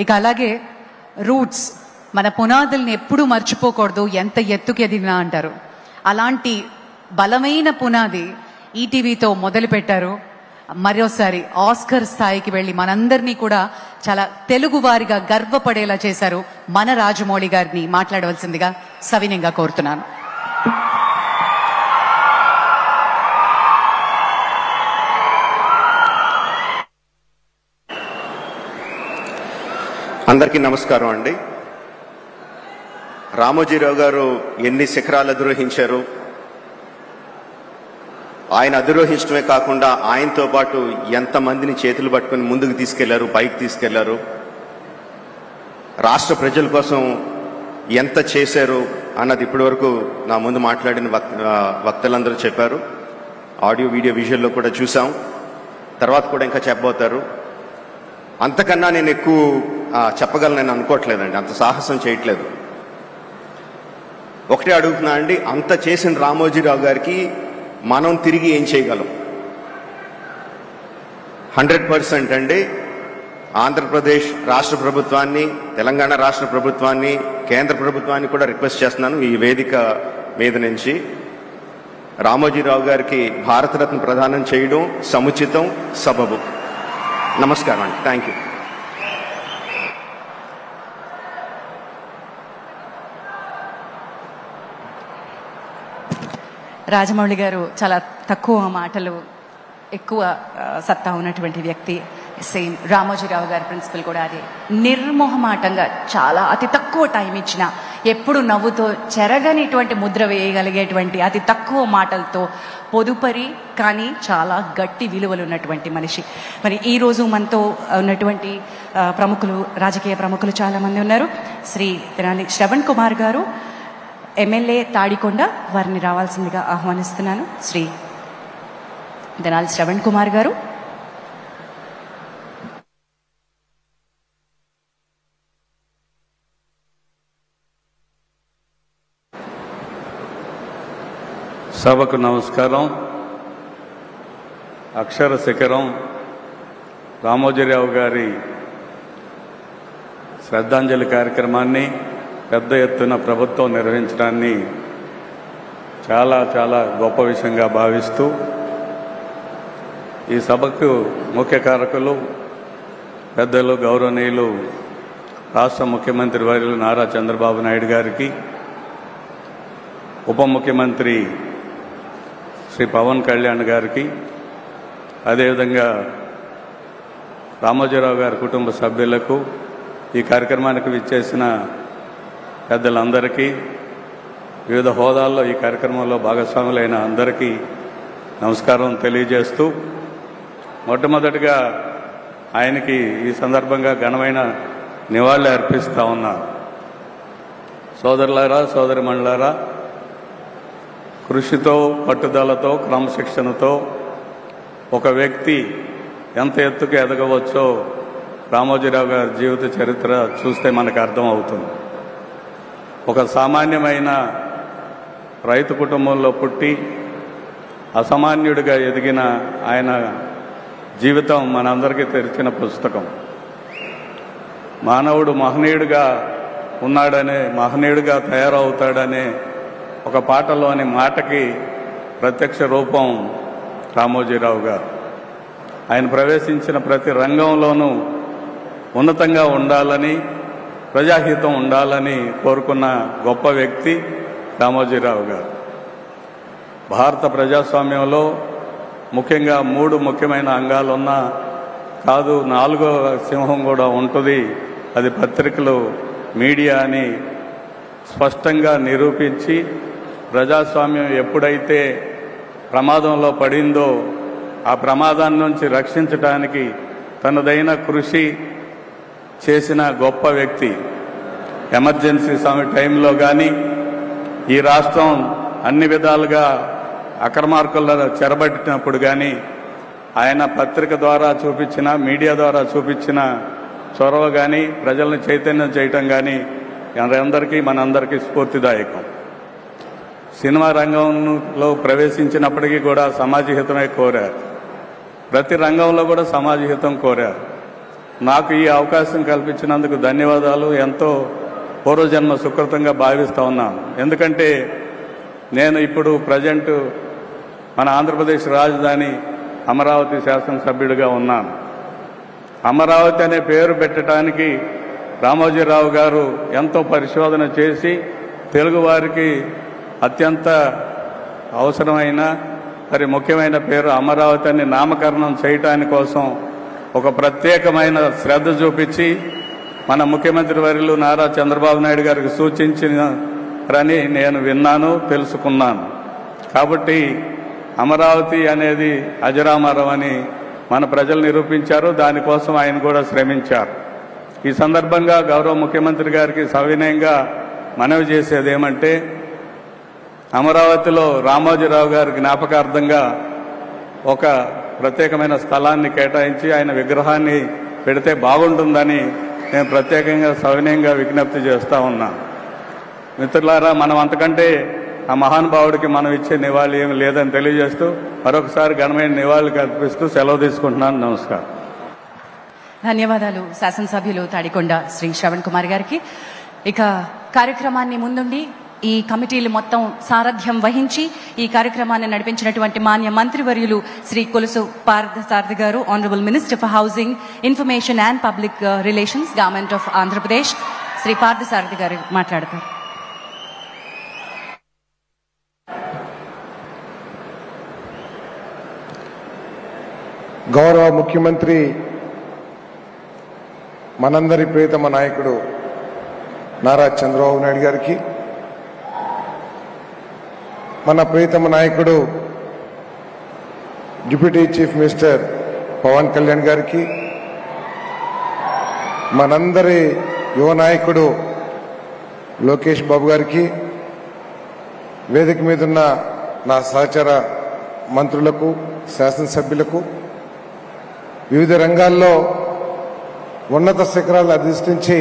ఇక అలాగే రూట్స్ మన పునాదుల్ని ఎప్పుడూ మర్చిపోకూడదు ఎంత ఎత్తుకి ఎదిగినా అంటారు. అలాంటి బలమైన పునాది ఈటీవీతో మొదలు పెట్టారు మరోసారి ఆస్కర్ స్థాయికి వెళ్ళి మనందరినీ కూడా చాలా తెలుగు వారిగా గర్వపడేలా చేశారు మన రాజమౌళి గారిని మాట్లాడవలసిందిగా సవినయంగా కోరుతున్నాను. అందరికీ నమస్కారం అండి. రామోజీరావు గారు ఎన్ని శిఖరాలు అధిరోహించారు? ఆయన అధిరోహించడమే కాకుండా ఆయనతో పాటు ఎంతమందిని చేతులు పట్టుకొని ముందుకు తీసుకెళ్ళారు బైక్ తీసుకెళ్ళారు? రాష్ట్ర ప్రజల కోసం ఎంత చేశారు అన్నది ఇప్పటివరకు నా ముందు మాట్లాడిన వక్తలందరూ చెప్పారు. ఆడియో వీడియో విజువల్లో కూడా చూసాం తర్వాత కూడా ఇంకా చెప్పబోతారు. అంతకన్నా నేను ఎక్కువ చెప్పగలనని అనుకోవట్లేదండి. అంత సాహసం చేయట్లేదు. ఒకటే అడుగుతున్నా అండి అంత చేసిన రామోజీరావు గారికి మనం తిరిగి ఏం చేయగలం? హండ్రెడ్ పర్సెంట్ అండి. ఆంధ్రప్రదేశ్ రాష్ట్ర ప్రభుత్వాన్ని తెలంగాణ రాష్ట్ర ప్రభుత్వాన్ని కేంద్ర ప్రభుత్వాన్ని కూడా రిక్వెస్ట్ చేస్తున్నాను ఈ వేదిక మీద నుంచి. రామోజీరావు గారికి భారతరత్న ప్రదానం చేయడం సముచితం సబబు. నమస్కారం అండి. Thank you. రాజమౌళి గారు చాలా తక్కువ మాటలు ఎక్కువ సత్తా ఉన్నటువంటి వ్యక్తి. సేమ్ రామోజీరావు గారి ప్రిన్సిపల్ కూడా అదే. నిర్మోహమాటంగా చాలా అతి తక్కువ టైం ఇచ్చిన ఎప్పుడు నవ్వుతో చెరగనిటువంటి ముద్ర వేయగలిగేటువంటి అతి తక్కువ మాటలతో పొదుపరి కానీ చాలా గట్టి విలువలు ఉన్నటువంటి మనిషి. మరి ఈ రోజు మనతో ఉన్నటువంటి ప్రముఖులు రాజకీయ ప్రముఖులు చాలామంది ఉన్నారు. శ్రీ తెనాలి శ్రవణ్ కుమార్ గారు ఎమ్మెల్యే తాడికొండ వారిని రావాల్సిందిగా ఆహ్వానిస్తున్నాను. శ్రీ దనాల్ శ్రవణ్ కుమార్ గారు. సభకు నమస్కారం. అక్షర శిఖరం రామోజీరావు గారి శ్రద్ధాంజలి కార్యక్రమాన్ని పెద్ద ఎత్తున ప్రభుత్వం నిర్వహించడాన్ని చాలా చాలా గొప్ప విషయంగా భావిస్తూ ఈ సభకు ముఖ్య కారకులు పెద్దలు గౌరవనీయులు రాష్ట్ర ముఖ్యమంత్రి వర్యులు నారా చంద్రబాబు నాయుడు గారికి ఉప ముఖ్యమంత్రి శ్రీ పవన్ కళ్యాణ్ గారికి అదేవిధంగా రామోజీరావు గారి కుటుంబ సభ్యులకు ఈ కార్యక్రమానికి విచ్చేసిన పెద్దలందరికీ వివిధ హోదాల్లో ఈ కార్యక్రమంలో భాగస్వాములైన అందరికీ నమస్కారం తెలియజేస్తూ మొట్టమొదటిగా ఆయనకి ఈ సందర్భంగా ఘనమైన నివాళులు అర్పిస్తూ ఉన్నాను సోదరులారా సోదరిమణులారా కృషితో పట్టుదలతో క్రమశిక్షణతో ఒక వ్యక్తి ఎంత ఎత్తుకు ఎదగవచ్చో రామోజీరావు గారి జీవిత చరిత్ర చూస్తే మనకు అర్థం అవుతుంది ఒక సామాన్యమైన రైతు కుటుంబంలో పుట్టి అసామాన్యుడిగా ఎదిగిన ఆయన జీవితం మనందరికీ తెరిచిన పుస్తకం. మానవుడు మహనీయుడిగా ఉన్నాడనే మహనీయుడిగా తయారవుతాడనే ఒక పాటలోని మాటకి ప్రత్యక్ష రూపం రామోజీరావు గారు. ఆయన ప్రవేశించిన ప్రతి రంగంలోనూ ఉన్నతంగా ఉండాలని ప్రజాహితం ఉండాలని కోరుకున్న గొప్ప వ్యక్తి రామోజీరావు గారు. భారత ప్రజాస్వామ్యంలో ముఖ్యంగా మూడు ముఖ్యమైన అంగాలు ఉన్నా కాదు నాలుగో సింహం కూడా ఉంటుంది. అది పత్రికలు మీడియా అని స్పష్టంగా నిరూపించి ప్రజాస్వామ్యం ఎప్పుడైతే ప్రమాదంలో పడిందో ఆ ప్రమాదాన్ని నుంచి రక్షించడానికి తనదైన కృషి చేసిన గొప్ప వ్యక్తి. ఎమర్జెన్సీ సమయ టైంలో కానీ ఈ రాష్ట్రం అన్ని విధాలుగా అక్రమార్కుల చెరబట్టినప్పుడు కానీ ఆయన పత్రిక ద్వారా చూపించిన మీడియా ద్వారా చూపించిన చొరవ కానీ ప్రజలను చైతన్యం చేయటం కానీ అందరికీ మనందరికీ స్ఫూర్తిదాయకం. సినిమా రంగంలో ప్రవేశించినప్పటికీ కూడా సమాజ హితమే కోరారు. ప్రతి రంగంలో కూడా సమాజహితం కోరారు. నాకు ఈ అవకాశం కల్పించినందుకు ధన్యవాదాలు. ఎంతో పూర్వజన్మ సుకృతంగా భావిస్తూ ఉన్నాను. ఎందుకంటే నేను ఇప్పుడు ప్రజెంట్ మన ఆంధ్రప్రదేశ్ రాజధాని అమరావతి శాసనసభ్యుడిగా ఉన్నాను. అమరావతి అనే పేరు పెట్టడానికి రామోజీరావు గారు ఎంతో పరిశోధన చేసి తెలుగువారికి అత్యంత అవసరమైన మరి ముఖ్యమైన పేరు అమరావతి అని నామకరణం చేయటాని కోసం ఒక ప్రత్యేకమైన శ్రద్ధ చూపించి మన ముఖ్యమంత్రి వర్యులు నారా చంద్రబాబు నాయుడు గారికి సూచించినారని నేను విన్నాను తెలుసుకున్నాను. కాబట్టి అమరావతి అనేది అజరామరం అని మన ప్రజలు నిరూపించారు దానికోసం ఆయన కూడా శ్రమించారు. ఈ సందర్భంగా గౌరవ ముఖ్యమంత్రి గారికి సవినయంగా మనవి చేసేది ఏమంటే అమరావతిలో రామోజీరావు గారి జ్ఞాపకార్థంగా ఒక ప్రత్యేకమైన స్థలాన్ని కేటాయించి ఆయన విగ్రహాన్ని పెడితే బాగుంటుందని నేను ప్రత్యేకంగా సవినయంగా విజ్ఞప్తి చేస్తా ఉన్నా. మిత్రులారా మనం అంతకంటే ఆ మహానుభావుడికి మనం ఇచ్చే నివాళి ఏమి లేదని తెలియజేస్తూ మరొకసారి ఘనమైన నివాళులు కల్పిస్తూ సెలవు తీసుకుంటున్నాను. నమస్కారం. ధన్యవాదాలు. శాసనసభ్యులు తాడికొండ శ్రీ శ్రవణ్ కుమార్ గారికి. ఇక కార్యక్రమాన్ని ముందుండి ఈ కమిటీలు మొత్తం సారథ్యం వహించి ఈ కార్యక్రమాన్ని నడిపించినటువంటి మాన్య మంత్రివర్యులు శ్రీ కొలుసు పార్థసారథి గారు honourable minister for housing information and public relations government of Andhra Pradesh Shri Parthasarathy గారు మాట్లాడతారు. గౌరవ ముఖ్యమంత్రి మనందరి ప్రియతమ నాయకుడు నారా చంద్రబాబు నాయుడు గారికి మన ప్రీతమ నాయకుడు deputy chief minister Pawan Kalyan గారికి మనందరి యువ నాయకుడు లోకేష్ బాబు గారికి వేదిక మీద ఉన్న నా సహచర మంత్రులకు శాసనసభ్యులకు వివిధ రంగాల్లో ఉన్నత శిఖరాలు అధిష్ఠించి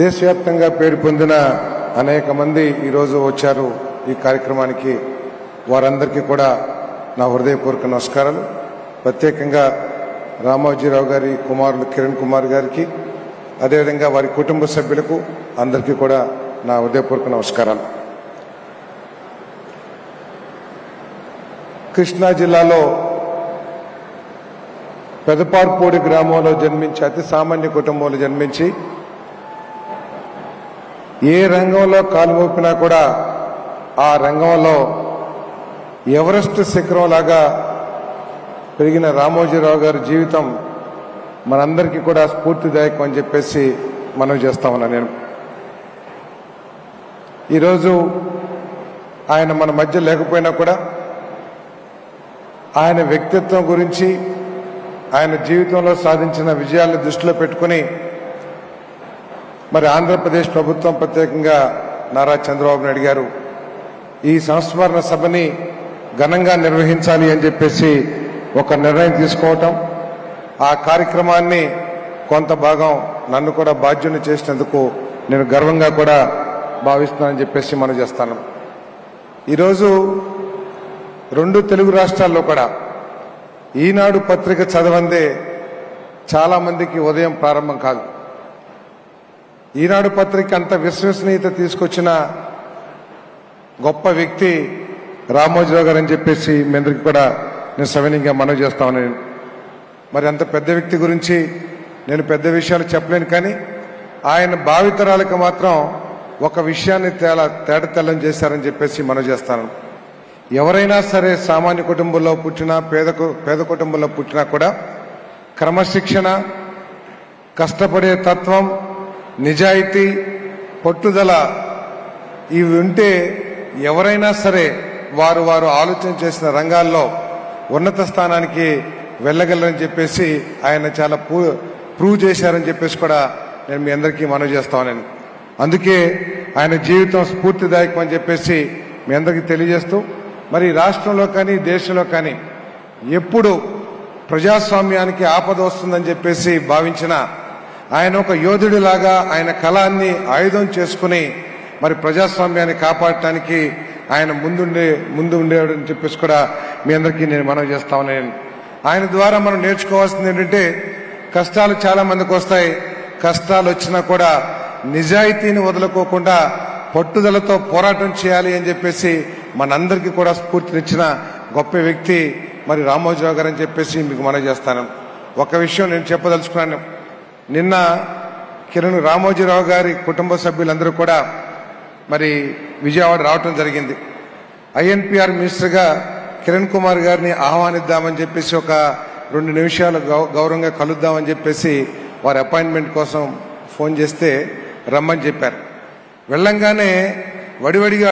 దేశవ్యాప్తంగా పేరు పొందిన అనేక మంది ఈరోజు వచ్చారు. ఈ కార్యక్రమానికి వారందరికీ కూడా నా హృదయపూర్వక నమస్కారాలు. ప్రత్యేకంగా రామోజీరావు గారి కుమారులు కిరణ్ కుమార్ గారికి అదేవిధంగా వారి కుటుంబ సభ్యులకు అందరికీ కూడా నా హృదయపూర్వక నమస్కారాలు. కృష్ణా జిల్లాలో పెదపార్పూడి గ్రామంలో జన్మించి అతి సామాన్య కుటుంబంలో జన్మించి ఏ రంగంలో కాలు మోపినా కూడా ఆ రంగంలో ఎవరెస్ట్ శిఖరం లాగా పెరిగిన రామోజీరావు గారి జీవితం మనందరికీ కూడా స్ఫూర్తిదాయకం అని చెప్పేసి మనం చేస్తా ఉన్నా నేను. ఈరోజు ఆయన మన మధ్య లేకపోయినా కూడా ఆయన వ్యక్తిత్వం గురించి ఆయన జీవితంలో సాధించిన విజయాలను దృష్టిలో పెట్టుకుని మరి ఆంధ్రప్రదేశ్ ప్రభుత్వం ప్రత్యేకంగా నారా చంద్రబాబు నాయుడు గారు ఈ సంస్మరణ సభని ఘనంగా నిర్వహించాలి అని చెప్పేసి ఒక నిర్ణయం తీసుకోవటం ఆ కార్యక్రమాన్ని కొంత భాగం నన్ను కూడా బాధ్యుని చేసినందుకు నేను గర్వంగా కూడా భావిస్తున్నానని చెప్పేసి మనం చేస్తాను. ఈరోజు రెండు తెలుగు రాష్ట్రాల్లో కూడా ఈనాడు పత్రిక చదవందే చాలా మందికి ఉదయం ప్రారంభం కాదు. ఈనాడు పత్రిక అంత విశ్వసనీయత తీసుకొచ్చిన గొప్ప వ్యక్తి రామోజీరావు గారు అని చెప్పేసి మీ అందరికీ కూడా నేను సవినీయంగా మనవి చేస్తామని. మరి అంత పెద్ద వ్యక్తి గురించి నేను పెద్ద విషయాలు చెప్పలేను కానీ ఆయన భావితరాలకు మాత్రం ఒక విషయాన్ని తేలా తేట తెల్లం చేశారని చెప్పేసి మనం చేస్తాను. ఎవరైనా సరే సామాన్య కుటుంబంలో పుట్టినా పేద పేద కుటుంబంలో పుట్టినా కూడా క్రమశిక్షణ కష్టపడే తత్వం నిజాయితీ పట్టుదల ఇవి ఉంటే ఎవరైనా సరే వారు వారు ఆలోచన చేసిన రంగాల్లో ఉన్నత స్థానానికి వెళ్ళగలరని చెప్పేసి ఆయన చాలా ప్రూ- ప్రూవ్ చేశారని చెప్పేసి కూడా నేను మీ అందరికీ మనవి చేస్తాను అందుకే ఆయన జీవితం స్ఫూర్తిదాయకం అని చెప్పేసి మీ అందరికీ తెలియజేస్తూ మరి రాష్ట్రంలో కానీ దేశంలో కానీ ఎప్పుడు ప్రజాస్వామ్యానికి ఆపద వస్తుందని చెప్పేసి భావించిన ఆయన ఒక యోధుడిలాగా ఆయన కళాన్ని ఆయుధం చేసుకుని మరి ప్రజాస్వామ్యాన్ని కాపాడటానికి ఆయన ముందుండే ముందు ఉండేవాడని చెప్పేసి కూడా మీ అందరికీ నేను మనవి చేస్తామని ఆయన ద్వారా మనం నేర్చుకోవాల్సింది ఏంటంటే కష్టాలు చాలా మందికి వస్తాయి. కష్టాలు వచ్చినా కూడా నిజాయితీని వదులుకోకుండా పట్టుదలతో పోరాటం చేయాలి అని చెప్పేసి మనందరికీ కూడా స్ఫూర్తినిచ్చిన గొప్ప వ్యక్తి మరి రామోజీరావు గారు అని చెప్పేసి మీకు మనవి చేస్తాను. ఒక విషయం నేను చెప్పదలుచుకున్నాను. నిన్న కిరణ్ రామోజీరావు గారి కుటుంబ సభ్యులందరూ కూడా మరి విజయవాడ రావటం జరిగింది. ఐఎన్పిఆర్ మినిస్టర్గా కిరణ్ కుమార్ గారిని ఆహ్వానిద్దామని చెప్పేసి ఒక రెండు నిమిషాలు గౌ- గౌరవంగా కలుద్దామని చెప్పేసి వారి అపాయింట్మెంట్ కోసం ఫోన్ చేస్తే రమ్మని చెప్పారు. వెళ్ళంగానే వడివడిగా